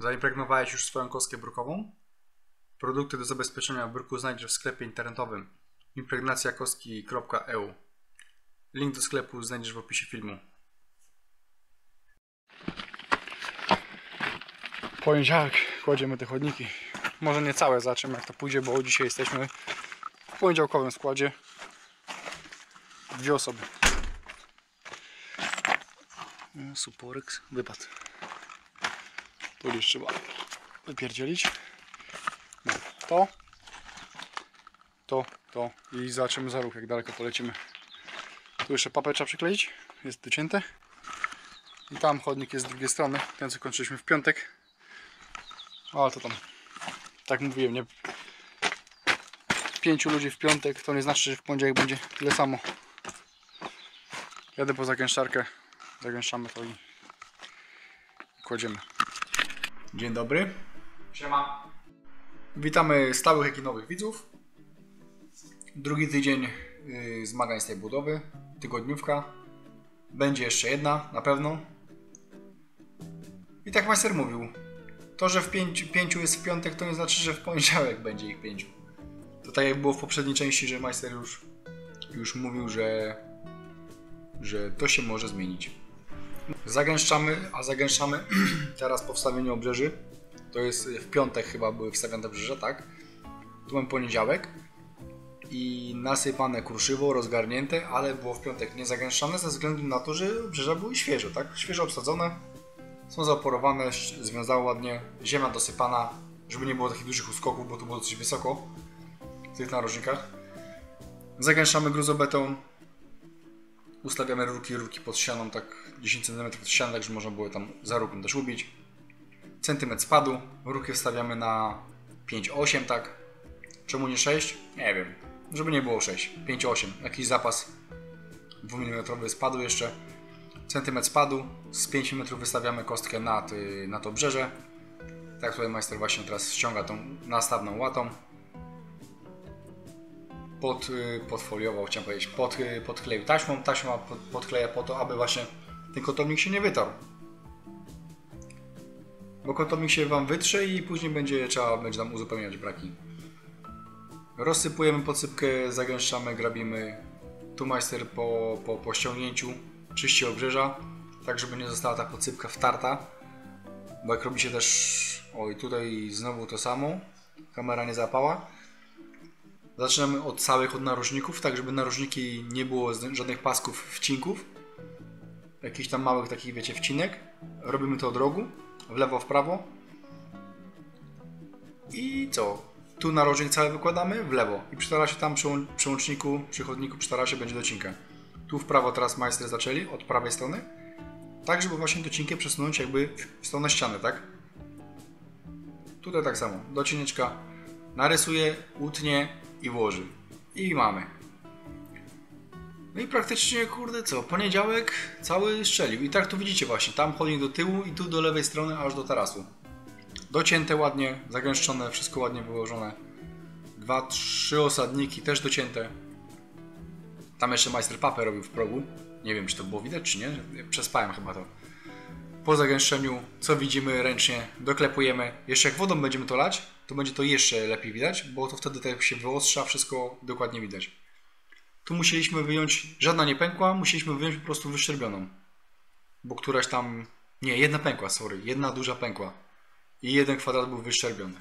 Zaimpregnowałeś już swoją kostkę brukową? Produkty do zabezpieczenia bruku znajdziesz w sklepie internetowym impregnacjakostki.eu. Link do sklepu znajdziesz w opisie filmu. Poniedziałek kładziemy te chodniki. Może nie całe, zobaczymy jak to pójdzie, bo dzisiaj jesteśmy w poniedziałkowym składzie. Dwie osoby. Suporek wypadł. Tu już trzeba wypierdzielić. No, to, to, to i zobaczymy za ruch, jak daleko polecimy. Tu jeszcze papę trzeba przykleić, jest docięte. I tam chodnik jest z drugiej strony, ten co kończyliśmy w piątek. O, ale to tam, tak mówiłem, nie? Pięciu ludzi w piątek, to nie znaczy, że w poniedziałek będzie tyle samo. Jadę po zagęszczarkę, zagęszczamy to i kładziemy. Dzień dobry. Siema. Witamy stałych, jak i nowych widzów. Drugi tydzień yy, zmagań z tej budowy, tygodniówka. Będzie jeszcze jedna, na pewno. I tak majster mówił, to, że w pięciu, pięciu jest w piątek, to nie znaczy, że w poniedziałek będzie ich pięciu. To tak jak było w poprzedniej części, że majster już, już mówił, że, że to się może zmienić. Zagęszczamy, a zagęszczamy teraz po wstawieniu obrzeży. To jest w piątek chyba były wstawione obrzeża, tak? Tu mam poniedziałek i nasypane kruszywo, rozgarnięte, ale było w piątek nie zagęszczane ze względu na to, że obrzeża były świeże, tak? Świeżo obsadzone, są zaoporowane, związały ładnie, ziemia dosypana, żeby nie było takich dużych uskoków, bo tu było dosyć wysoko w tych narożnikach. Zagęszczamy gruzobeton, ustawiamy rurki, rurki pod ścianą, tak 10 cm od ściany, tak żeby można było tam za rurką też ubić. Centymetr spadu, rurki wstawiamy na 5-8, tak? Czemu nie 6? Nie wiem. Żeby nie było 6. 5-8. Jakiś zapas 2 mm spadu jeszcze. Centymetr spadu. Z 5 mm wystawiamy kostkę nad, y, na to brzeże. Tak tutaj majster właśnie teraz ściąga tą nastawną łatą. Pod, y, podfoliował, chciałem powiedzieć, pod, y, podkleił taśmą. Taśma pod, podkleja po to, aby właśnie ten kotownik się nie wytarł. Bo kotownik się Wam wytrze i później będzie trzeba będzie tam uzupełniać braki. Rozsypujemy podsypkę, zagęszczamy, grabimy. Tu majster po, po, po ściągnięciu czyści obrzeża, tak żeby nie została ta podsypka wtarta. Bo jak robi się też, oj tutaj znowu to samo, kamera nie zapała. Zaczynamy od całych od narożników, tak żeby narożniki nie było żadnych pasków, wcinków. Jakichś tam małych takich, wiecie, wcinek. Robimy to od rogu, w lewo, w prawo. I co? Tu narożnik cały wykładamy w lewo i przy tarasie tam przy, przy łączniku, przy chodniku przy tarasie będzie docinka. Tu w prawo teraz majstry zaczęli, od prawej strony. Tak, żeby właśnie docinkę przesunąć jakby w stronę ściany, tak? Tutaj tak samo. Docineczka narysuje, utnie i włoży. I mamy. No i praktycznie, kurde co, poniedziałek cały strzelił. I tak tu widzicie właśnie, tam chodnik do tyłu i tu do lewej strony aż do tarasu. Docięte ładnie, zagęszczone, wszystko ładnie wyłożone. Dwa, trzy osadniki też docięte. Tam jeszcze majster papę robił w progu. Nie wiem, czy to było widać, czy nie. Przespałem chyba to. Po zagęszczeniu, co widzimy ręcznie, doklepujemy. Jeszcze jak wodą będziemy to lać, to będzie to jeszcze lepiej widać, bo to wtedy tak się wyostrza, wszystko dokładnie widać. Tu musieliśmy wyjąć, żadna nie pękła, musieliśmy wyjąć po prostu wyszczerbioną. Bo któraś tam, nie, jedna pękła, sorry, jedna duża pękła. I jeden kwadrat był wyszczerbiony.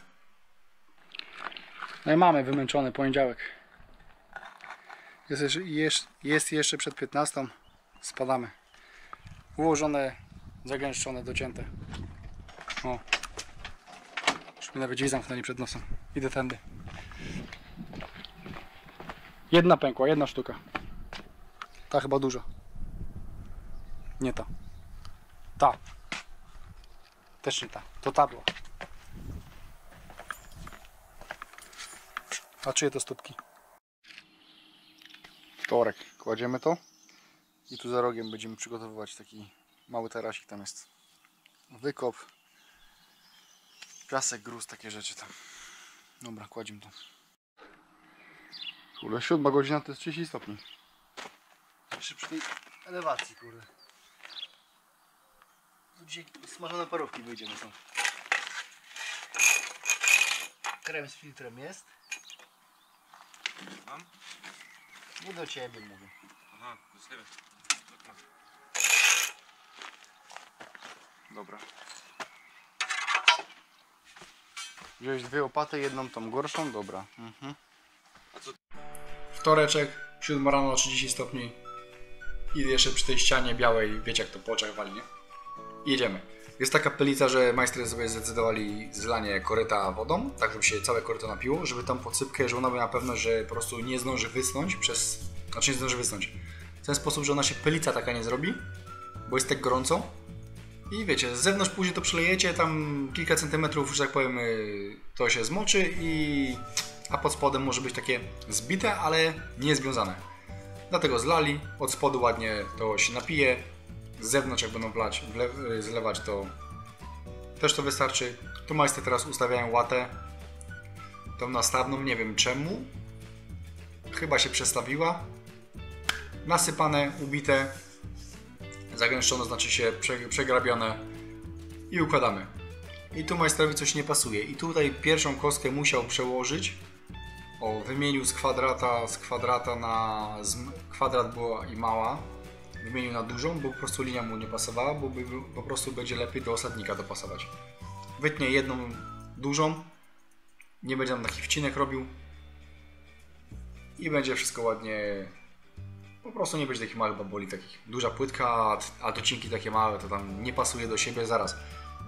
No i mamy wymęczony poniedziałek. Jest, jeszcze- jest jeszcze przed 15. Spadamy. Ułożone, zagęszczone, docięte. O. Już mi nawet drzwi zamknęli przed nosem. Idę tędy. Jedna pękła, jedna sztuka. Ta chyba duża. Nie ta. Ta. Też nie ta. To ta była. A czyje to stópki? Torek. Kładziemy to. I tu za rogiem będziemy przygotowywać taki mały tarasik. Tam jest wykop. Piasek, gruz, takie rzeczy tam. Dobra, kładziemy to. Kurde, siódma godzina to jest 30 stopni. Jeszcze przy tej elewacji, kurde. Tu dzisiaj smażone parówki wyjdziemy są. krem z filtrem jest? Mam? Nie do ciebie mówię. Aha, do siebie. Dobra. Wziąłeś dwie łopaty, jedną tą gorszą, dobra. Mhm. Wtoreczek, 7 rano 30 stopni. I jeszcze przy tej ścianie białej, wiecie jak to po oczach wali, nie? Jedziemy. Jest taka pelica, że majstry sobie zdecydowali zlanie koryta wodą, tak żeby się całe koryto napiło, żeby tam podsypkę, że ona by na pewno, że po prostu nie zdąży wysnąć przez... Znaczy nie zdąży wysnąć. W ten sposób, że ona się pelica taka nie zrobi, bo jest tak gorąco. I wiecie, z zewnątrz później to przelejecie, tam kilka centymetrów, że tak powiem, yy, to się zmoczy i... A pod spodem może być takie zbite, ale nie związane. Dlatego zlali, od spodu ładnie to się napije, z zewnątrz jak będą wle, yy, zlewać to też to wystarczy. Tu majstry teraz ustawiają łatę, tą nastawną, nie wiem czemu. Chyba się przestawiła. Nasypane, ubite, zagęszczone, znaczy się prze- przegrabione i układamy. I tu majstrowi coś nie pasuje. I tutaj pierwszą kostkę musiał przełożyć. O, wymienił z kwadrata, z kwadrata na... Z, kwadrat była i mała. Wymienił na dużą, bo po prostu linia mu nie pasowała, bo by, po prostu będzie lepiej do osadnika dopasować. Wytnie jedną dużą. Nie będzie tam takich wcinek robił. I będzie wszystko ładnie po prostu nie będzie takich małych baboli, takich duża płytka, a, docinki takie małe, to tam nie pasuje do siebie zaraz.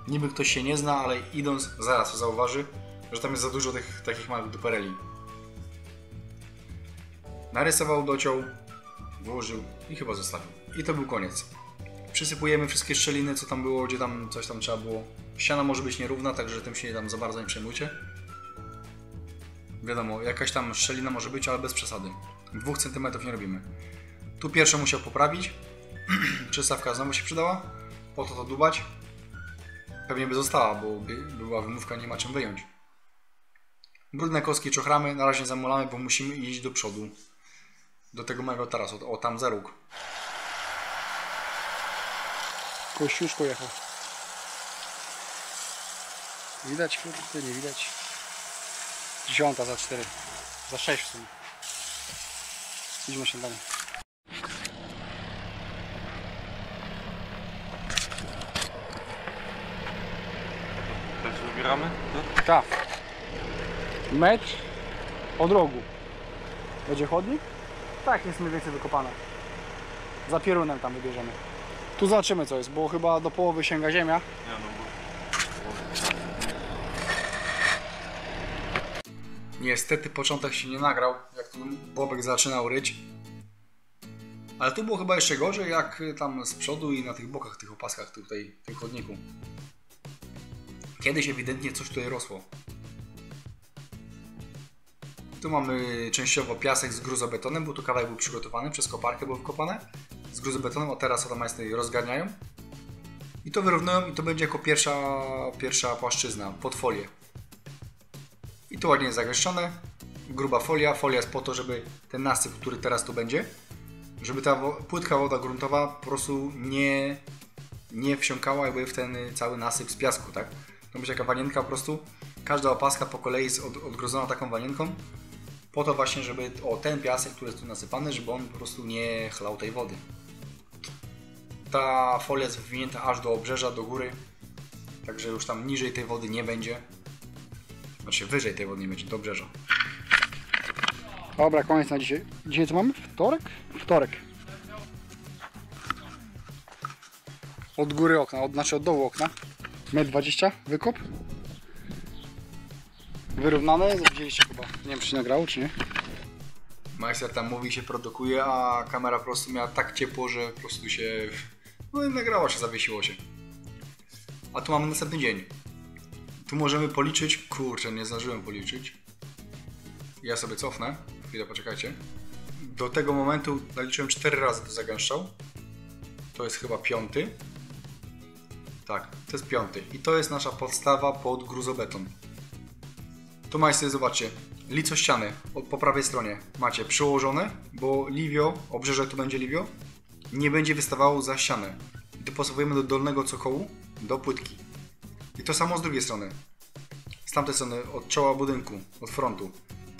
Niby ktoś się nie zna, ale idąc zaraz zauważy, że tam jest za dużo tych takich małych dupereli. Narysował, dociął, włożył i chyba zostawił. I to był koniec. Przysypujemy wszystkie szczeliny, co tam było, gdzie tam coś tam trzeba było. Ściana może być nierówna, także tym się tam za bardzo nie przejmujcie. Wiadomo, jakaś tam szczelina może być, ale bez przesady. 2 cm nie robimy. Tu pierwsze musiał poprawić. Przystawka znowu się przydała. Po to to dubać. Pewnie by została, bo by była wymówka, nie ma czym wyjąć. Brudne kostki czochramy, na razie zamolamy, bo musimy iść do przodu. Do tego mojego tarasu, o tam za róg. Kościuszko jechał. Widać, kurde, nie widać. Dziesiąta za cztery. Za sześć w sumie. Idźmy śniadanie. Tak się wybieramy? No. Tak. Metr od rogu. Będzie chodnik? Tak, jest mniej więcej wykopane. Za pierunem tam wybierzemy. Tu zobaczymy co jest, bo chyba do połowy sięga ziemia. Nie no, bo... Niestety początek się nie nagrał, Bobek zaczynał ryć. Ale tu było chyba jeszcze gorzej, jak tam z przodu i na tych bokach, tych opaskach tutaj, w tym chodniku. Kiedyś ewidentnie coś tutaj rosło. Tu mamy częściowo piasek z gruzobetonem, bo tu kawałek był przygotowany, przez koparkę było wkopane. Z gruzobetonem, a teraz to majstry rozgarniają. I to wyrównują i to będzie jako pierwsza, pierwsza płaszczyzna pod folię. I tu ładnie jest zagęszczone. Gruba folia. Folia jest po to, żeby ten nasyp, który teraz tu będzie, żeby ta płytka woda gruntowa po prostu nie, nie wsiąkała jakby w ten cały nasyp z piasku, tak? To będzie taka wanienka po prostu. Każda opaska po kolei jest od, odgrodzona taką wanienką. Po to właśnie, żeby o ten piasek, który jest tu nasypany, żeby on po prostu nie chlał tej wody. Ta folia jest wywinięta aż do obrzeża, do góry. Także już tam niżej tej wody nie będzie. Znaczy wyżej tej wody nie będzie, do obrzeża. Dobra, koniec na dzisiaj. Dzisiaj co mamy? Wtorek? Wtorek. Od góry okna, od, znaczy od dołu okna. 1,20 m wykop. Wyrównane, widzieliście chyba. Nie wiem czy się nagrało, czy nie. Majster tam mówi, się produkuje, a kamera po prostu miała tak ciepło, że po prostu się... No i nagrało się, zawiesiło się. A tu mamy następny dzień. Tu możemy policzyć. Kurczę, nie zdążyłem policzyć. Ja sobie cofnę. Chwilę, poczekajcie. Do tego momentu naliczyłem 4 razy to zagęszczał. To jest chyba piąty. Tak, to jest piąty. I to jest nasza podstawa pod gruzobeton. Tu majstry, zobaczcie. Lico ściany po prawej stronie macie przyłożone, bo liwio, obrzeże tu będzie liwio, nie będzie wystawało za ścianę. I dopasowujemy do dolnego cokołu, do płytki. I to samo z drugiej strony. z tamtej strony, od czoła budynku, od frontu.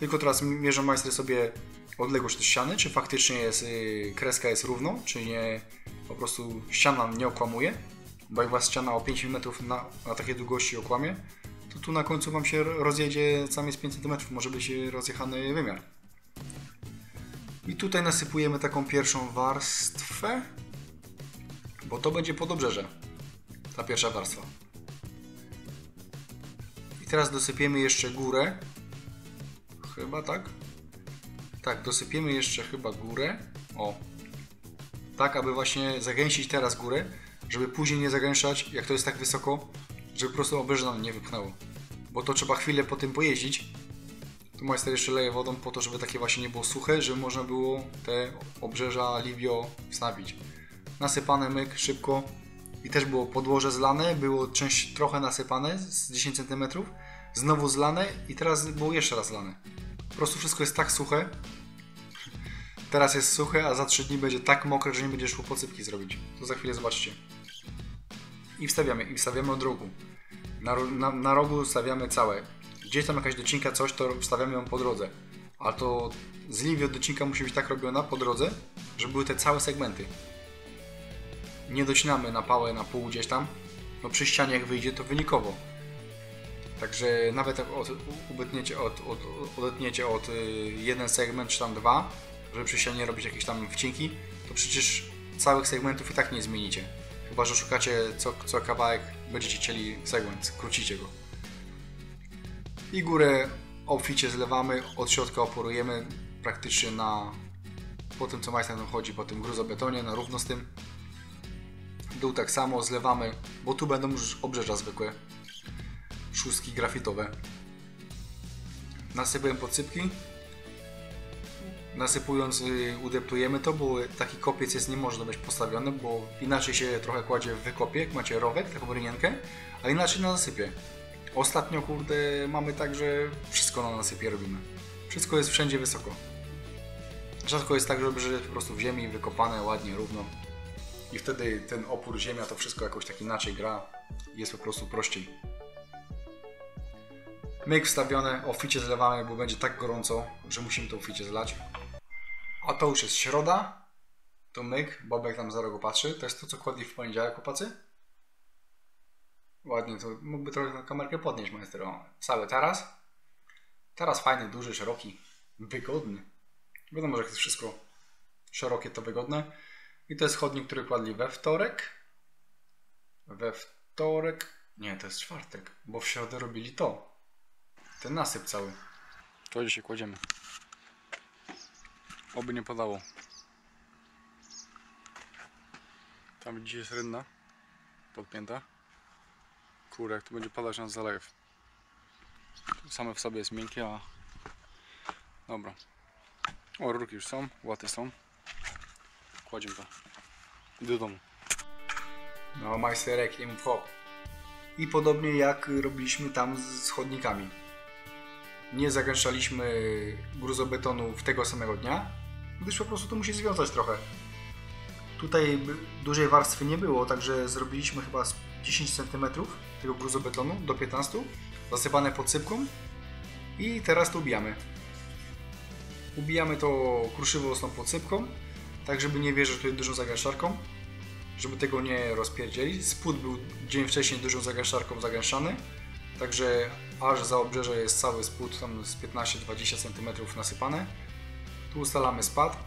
Tylko teraz mierzą majstry sobie odległość od ściany, czy faktycznie jest, yy, kreska jest równo, czy nie, po prostu ściana nie okłamuje. Bo jak was ściana o 5 mm na, na takiej długości okłamie, to tu na końcu wam się rozjedzie sami z 5 cm, może być rozjechany wymiar. I tutaj nasypujemy taką pierwszą warstwę, bo to będzie pod obrzeże, ta pierwsza warstwa. I teraz dosypiemy jeszcze górę, chyba tak? Tak, dosypiemy jeszcze chyba górę, o, tak aby właśnie zagęścić teraz górę, żeby później nie zagęszczać, jak to jest tak wysoko, żeby po prostu obrzeże nam nie wypchnęło. Bo to trzeba chwilę po tym pojeździć. Tu majster jeszcze leje wodą po to, żeby takie właśnie nie było suche, żeby można było te obrzeża Livio wstawić. Nasypane myk szybko i też było podłoże zlane, było część trochę nasypane z 10 cm, znowu zlane i teraz było jeszcze raz zlane. Po prostu wszystko jest tak suche. Teraz jest suche, a za 3 dni będzie tak mokre, że nie będzie szło posypki zrobić. To za chwilę zobaczcie. I wstawiamy, i wstawiamy od rogu. Na, na, na rogu stawiamy całe. Gdzieś tam jakaś docinka, coś, to wstawiamy ją po drodze. A to z linii od docinka musi być tak robiona po drodze, żeby były te całe segmenty. Nie docinamy na pałę, na pół gdzieś tam. No przy ścianie jak wyjdzie, to wynikowo. Także nawet jak od, ubetniecie od, od, odetniecie od y, jeden segment czy tam dwa, żeby przy robić jakieś tam wcinki, to przecież całych segmentów i tak nie zmienicie. Chyba, że szukacie co, co kawałek, będziecie chcieli segment, skrócicie go. I górę obficie zlewamy, od środka oporujemy praktycznie na po tym co majster nam chodzi, po tym gruzobetonie, na równo z tym. Dół tak samo zlewamy, bo tu będą już obrzeża zwykłe, szóstki grafitowe. Nasypuję podsypki. Nasypując y, udeptujemy to, bo taki kopiec jest nie może być postawiony, bo inaczej się trochę kładzie w wykopie, jak macie rowek, taką rynienkę, a inaczej na nasypie. Ostatnio, kurde, mamy tak, że wszystko na nasypie robimy. Wszystko jest wszędzie wysoko. Rzadko jest tak, żeby że po prostu w ziemi wykopane ładnie, równo. I wtedy ten opór ziemia, to wszystko jakoś tak inaczej gra. Jest po prostu prościej. Myk wstawione, oficie zlewamy, bo będzie tak gorąco, że musimy to oficie zlać. A to już jest środa. To myk, Bobek tam za rogu patrzy. To jest to, co kładli w poniedziałek, chłopacy? Ładnie, to mógłby trochę kamerkę podnieść, majster. O, cały taras. Taras fajny, duży, szeroki, wygodny. Wiadomo, że jest wszystko szerokie, to wygodne. I to jest chodnik, który kładli we wtorek. We wtorek. Nie, to jest czwartek, bo w środę robili to. Ten nasyp cały. To dzisiaj kładziemy. Oby nie padało. Tam gdzie jest rynna podpięta. Kurde, jak to będzie padać nas zalew. Same w sobie jest miękkie, a... Dobra. O, rurki już są, łaty są. Kładziemy to. I do domu. No, majsterek, im hop. I podobnie jak robiliśmy tam z chodnikami. Nie zagęszczaliśmy gruzobetonu w tego samego dnia, gdyż po prostu to musi związać trochę. Tutaj dużej warstwy nie było, także zrobiliśmy chyba z 10 cm tego gruzobetonu do 15, zasypane podsypką i teraz to ubijamy. Ubijamy to kruszywo z tą podsypką, tak żeby nie wjeżdżać tutaj dużą zagęszczarką, żeby tego nie rozpierdzielić. Spód był dzień wcześniej dużą zagęszczarką zagęszczany, także aż za obrzeże jest cały spód tam z 15-20 cm nasypane. Tu ustalamy spad.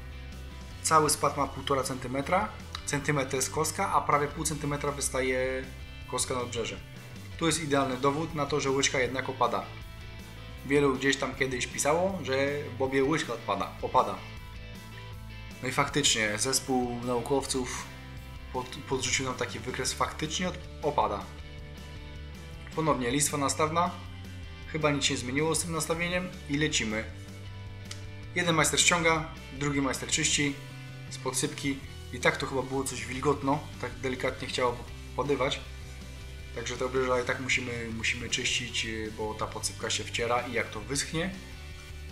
Cały spad ma 1,5 cm. Centymetr jest kostka, a prawie pół centymetra wystaje kostka na obrzeże. Tu jest idealny dowód na to, że łyżka jednak opada. Wielu gdzieś tam kiedyś pisało, że Bobie łyżka odpada, opada. No i faktycznie zespół naukowców pod, podrzucił nam taki wykres, faktycznie opada. Ponownie listwa nastawna, chyba nic się zmieniło z tym nastawieniem i lecimy. Jeden majster ściąga, drugi majster czyści z podsypki i tak to chyba było coś wilgotno, tak delikatnie chciało podywać. Także te obrzeża i tak musimy, musimy czyścić, bo ta podsypka się wciera i jak to wyschnie,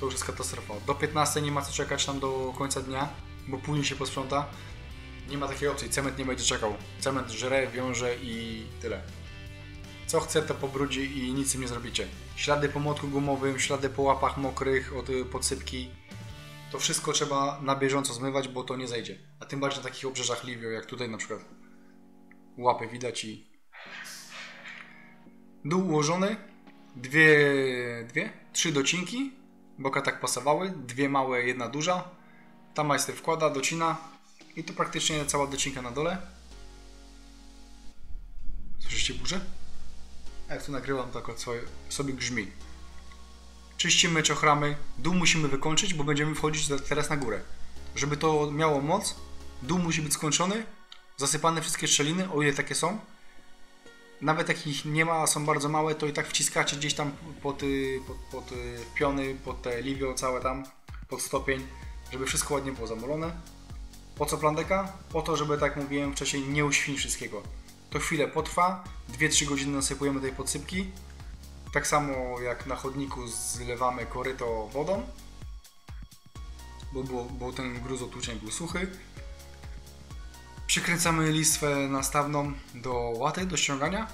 to już jest katastrofa. Do 15 nie ma co czekać tam do końca dnia, bo później się posprząta. Nie ma takiej opcji, cement nie będzie czekał. Cement żre, wiąże i tyle. Co chce, to pobrudzi i nic tym nie zrobicie. Ślady po młotku gumowym, ślady po łapach mokrych od y, podsypki. To wszystko trzeba na bieżąco zmywać, bo to nie zejdzie. A tym bardziej na takich obrzeżach Livio, jak tutaj na przykład. Łapy widać i... Dół ułożony. Dwie, dwie, trzy docinki. Boka tak pasowały. Dwie małe, jedna duża. Tam majster wkłada, docina. I to praktycznie cała docinka na dole. Słyszycie burzę? Jak tu nagrywam, tak swoje, sobie grzmi. Czyścimy czochramy. Dół musimy wykończyć, bo będziemy wchodzić teraz na górę. Żeby to miało moc, dół musi być skończony, zasypane wszystkie szczeliny, o ile takie są. Nawet jak ich nie ma, a są bardzo małe, to i tak wciskacie gdzieś tam pod, y, pod, pod y, piony, pod te livio całe tam, pod stopień, żeby wszystko ładnie było zamolone. Po co plandeka? Po to, żeby, tak mówiłem wcześniej, nie uświnić wszystkiego. To chwilę potrwa, 2-3 godziny nasypujemy tej podsypki. Tak samo jak na chodniku zlewamy koryto wodą, bo, było, bo ten gruz otłuczeń był suchy. Przykręcamy listwę nastawną do łaty, do ściągania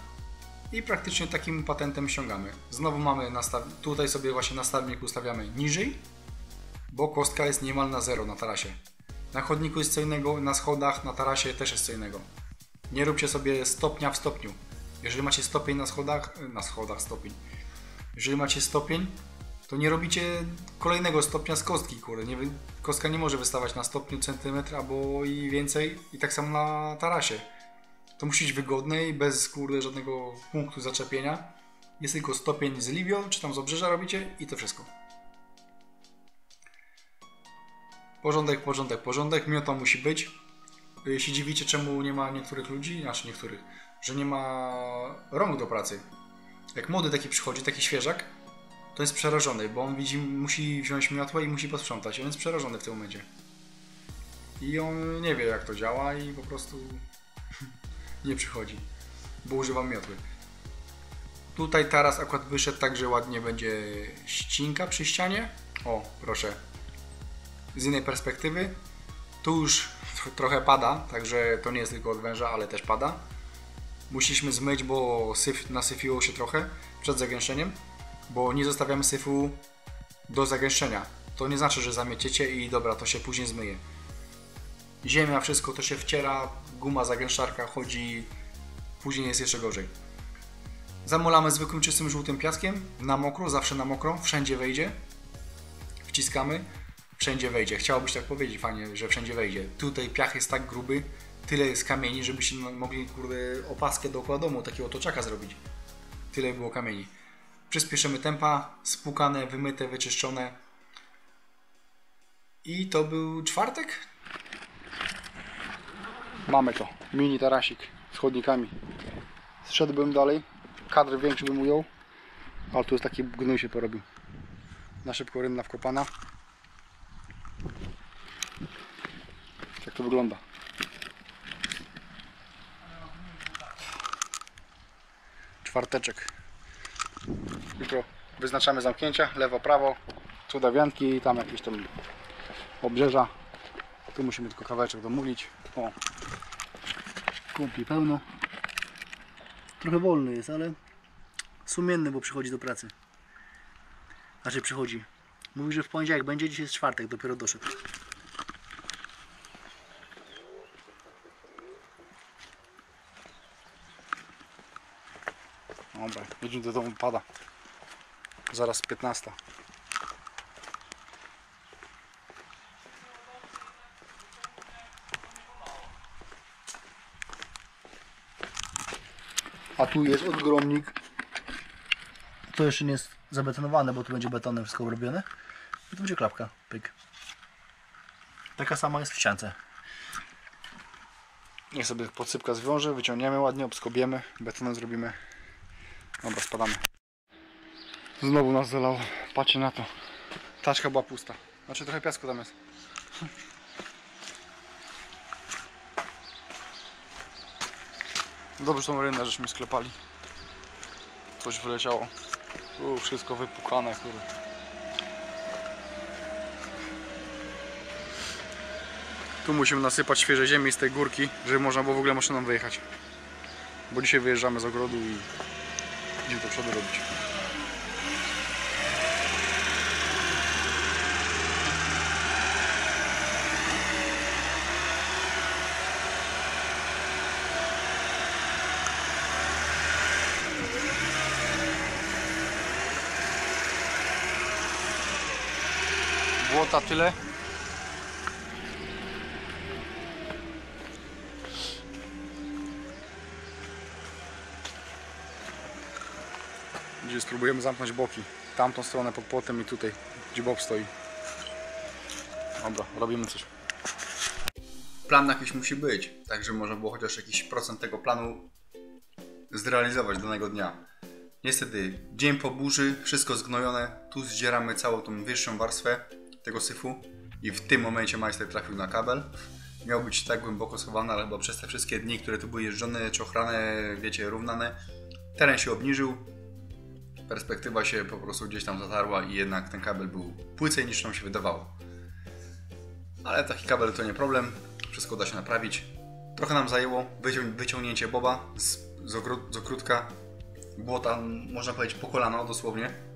i praktycznie takim patentem ściągamy. Znowu mamy tutaj sobie właśnie nastawnik ustawiamy niżej, bo kostka jest niemal na zero na tarasie. Na chodniku jest co innego, na schodach, na tarasie też jest co innego. Nie róbcie sobie stopnia w stopniu. Jeżeli macie stopień na schodach, na schodach stopień. Jeżeli macie stopień, to nie robicie kolejnego stopnia z kostki, kurde. Nie, kostka nie może wystawać na stopniu centymetr albo i więcej i tak samo na tarasie. To musi być wygodne i bez kurde żadnego punktu zaczepienia. Jest tylko stopień z Livio, czy tam z obrzeża robicie i to wszystko. Porządek, porządek, porządek. Miota musi być. Się dziwicie, czemu nie ma niektórych ludzi, znaczy niektórych, że nie ma rąk do pracy. Jak młody taki przychodzi, taki świeżak, to jest przerażony, bo on widzi, musi wziąć miotłę i musi posprzątać. On jest przerażony w tym momencie. I on nie wie, jak to działa i po prostu nie przychodzi, bo używam miotły. Tutaj taras akurat wyszedł tak, że ładnie będzie ścinka przy ścianie. O, proszę. Z innej perspektywy. Tu już trochę pada, także to nie jest tylko od węża, ale też pada. Musieliśmy zmyć, bo syf nasyfiło się trochę przed zagęszczeniem, bo nie zostawiamy syfu do zagęszczenia. To nie znaczy, że zamieciecie i dobra, to się później zmyje. Ziemia, wszystko to się wciera, guma zagęszczarka chodzi, później jest jeszcze gorzej. Zamolamy zwykłym czystym żółtym piaskiem, na mokro, zawsze na mokro, wszędzie wejdzie. Wciskamy, wszędzie wejdzie. Chciałobyś tak powiedzieć, fajnie, że wszędzie wejdzie. Tutaj piach jest tak gruby, tyle jest kamieni, żebyście mogli kurde opaskę dookoła domu, takiego otoczaka zrobić. Tyle było kamieni. Przyspieszymy tempa, spłukane, wymyte, wyczyszczone. I to był czwartek? Mamy to. Mini tarasik z chodnikami. Zszedłbym dalej. Kadr większy bym ujął. Ale tu jest taki gnój się porobił. Na szybko rynna wkopana. Tak to wygląda. Czwarteczek. Jutro wyznaczamy zamknięcia, lewo, prawo, cudawianki i tam jakieś tam obrzeża. Tu musimy tylko kawałeczek domówić. O, kumpli pełno. Trochę wolny jest, ale sumienny, bo przychodzi do pracy. Znaczy przychodzi. Mówi, że w poniedziałek będzie, dzisiaj jest czwartek, dopiero doszedł. Dobra, jedziemy do domu, pada. Zaraz 15. A tu jest odgromnik. To jeszcze nie jest zabetonowane, bo tu będzie betonem wszystko robione. I tu będzie klapka. Pyk. Taka sama jest w ściance. Niech sobie podsypka zwiąże, wyciągniemy ładnie, obskobiemy, betonem zrobimy. Dobra, spadamy. Znowu nas zalało. Patrzcie na to. Taczka była pusta. Znaczy trochę piasku tam jest. Dobrze tą rynę żeśmy sklepali. Coś wyleciało. U, wszystko wypukane, kurde. Tu musimy nasypać świeże ziemi z tej górki, żeby można było w ogóle maszyną wyjechać. Bo dzisiaj wyjeżdżamy z ogrodu i Idzie do przodu robić. Błota tyle. Gdzie spróbujemy zamknąć boki. Tamtą stronę pod płotem i tutaj, gdzie Bob stoi. Dobra, robimy coś. Plan jakiś musi być, tak żeby można było chociaż jakiś procent tego planu zrealizować danego dnia. Niestety, dzień po burzy, wszystko zgnojone. Tu zdzieramy całą tą wyższą warstwę tego syfu i w tym momencie majster trafił na kabel. Miał być tak głęboko schowany, ale chyba przez te wszystkie dni, które tu były jeżdżone, czochrane, wiecie, równane, teren się obniżył, perspektywa się po prostu gdzieś tam zatarła i jednak ten kabel był płycej niż nam się wydawało. Ale taki kabel to nie problem, wszystko da się naprawić. Trochę nam zajęło wycią- wyciągnięcie boba z, z, z ogródka. Było tam, można powiedzieć, po kolano dosłownie.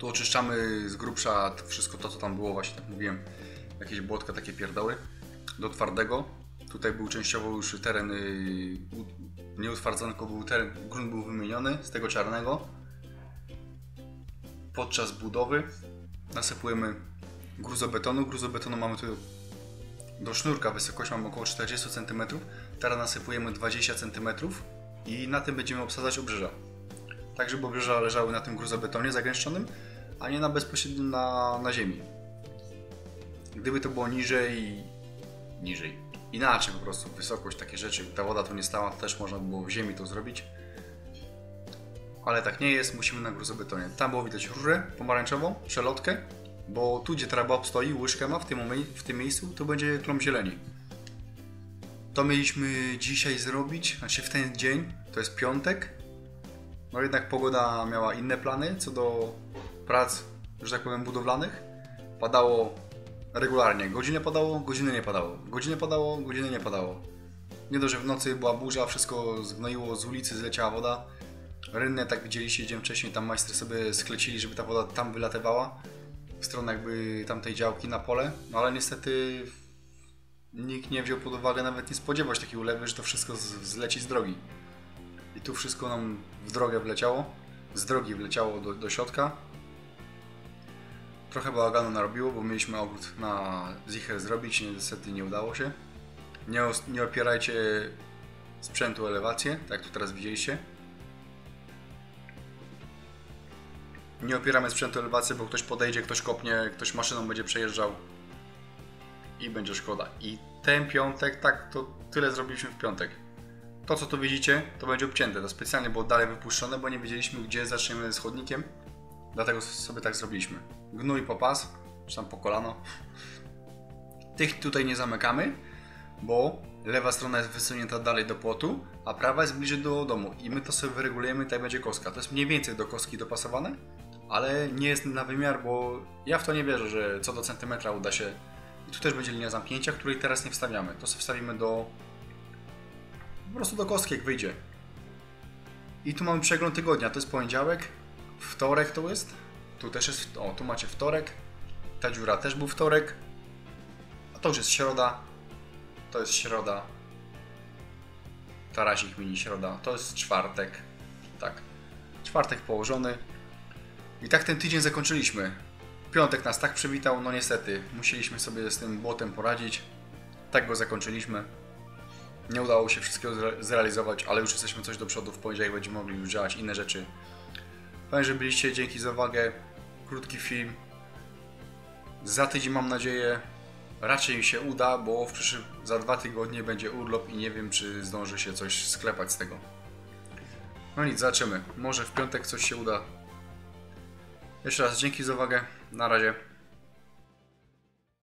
Tu oczyszczamy z grubsza wszystko to, co tam było, właśnie tak mówiłem, jakieś błotka, takie pierdoły, do twardego. Tutaj był częściowo już teren yy, u- nie utwardzony, tylko był teren, grunt był wymieniony z tego czarnego. Podczas budowy nasypujemy gruzobetonu. Gruzobetonu mamy tu do sznurka wysokość mamy około 40 cm. Teraz nasypujemy 20 cm i na tym będziemy obsadzać obrzeża. Tak, żeby obrzeża leżały na tym gruzobetonie zagęszczonym, a nie na bezpośrednio na, na ziemi. Gdyby to było niżej, niżej, inaczej po prostu, wysokość, takie rzeczy, ta woda tu nie stała, to też można było w ziemi to zrobić. Ale tak nie jest, musimy na gruzobetonie. Tam było widać rurę pomarańczową, przelotkę, bo tu gdzie Trabob stoi, łyżkę ma w tym, w tym miejscu, to będzie klom zieleni. To mieliśmy dzisiaj zrobić, znaczy w ten dzień, to jest piątek. No jednak pogoda miała inne plany co do prac, że tak powiem, budowlanych. Padało regularnie. Godzinę padało, godziny nie padało. Godzinę padało, godziny nie padało. Nie dość, że w nocy była burza, wszystko zgnoiło, z ulicy zleciała woda. Rynne, tak widzieliście dzień wcześniej, tam majstry sobie sklecili, żeby ta woda tam wylatywała. W stronę jakby tamtej działki na pole. No ale niestety nikt nie wziął pod uwagę, nawet nie spodziewał się takiej ulewy, że to wszystko zleci z drogi. I tu wszystko nam w drogę wleciało. Z drogi wleciało do, do środka. Trochę bałaganu narobiło, bo mieliśmy ogród na zicher zrobić, niestety nie udało się. Nie, nie opierajcie sprzętu elewację, tak jak tu teraz widzieliście. Nie opieramy sprzętu o elewację, bo ktoś podejdzie, ktoś kopnie, ktoś maszyną będzie przejeżdżał i będzie szkoda. I ten piątek, tak, to tyle zrobiliśmy w piątek. To co tu widzicie, to będzie obcięte. To specjalnie było dalej wypuszczone, bo nie wiedzieliśmy gdzie zaczniemy z chodnikiem. Dlatego sobie tak zrobiliśmy. Gnój po pas, czy tam po kolano. Tych tutaj nie zamykamy, bo lewa strona jest wysunięta dalej do płotu, a prawa jest bliżej do domu. I my to sobie wyregulujemy, tutaj będzie kostka. To jest mniej więcej do kostki dopasowane, ale nie jest na wymiar, bo ja w to nie wierzę, że co do centymetra uda się. I tu też będzie linia zamknięcia, której teraz nie wstawiamy. To sobie wstawimy do... po prostu do kostki, jak wyjdzie. I tu mamy przegląd tygodnia. To jest poniedziałek, wtorek to jest. Tu też jest, o, tu macie wtorek. Ta dziura też był wtorek. A to już jest środa. To jest środa. Tarazik mini środa. To jest czwartek. Tak. Czwartek położony. I tak ten tydzień zakończyliśmy. Piątek nas tak przywitał, no niestety. Musieliśmy sobie z tym błotem poradzić. Tak go zakończyliśmy. Nie udało się wszystkiego zre- zrealizować, ale już jesteśmy coś do przodu. W poniedziałek będziemy mogli już działać inne rzeczy. Fajnie, że byliście. Dzięki za uwagę. Krótki film. Za tydzień mam nadzieję raczej mi się uda, bo w przyszłym, za dwa tygodnie będzie urlop i nie wiem, czy zdąży się coś sklepać z tego. No nic, zobaczymy. Może w piątek coś się uda. Jeszcze raz dzięki za uwagę. Na razie.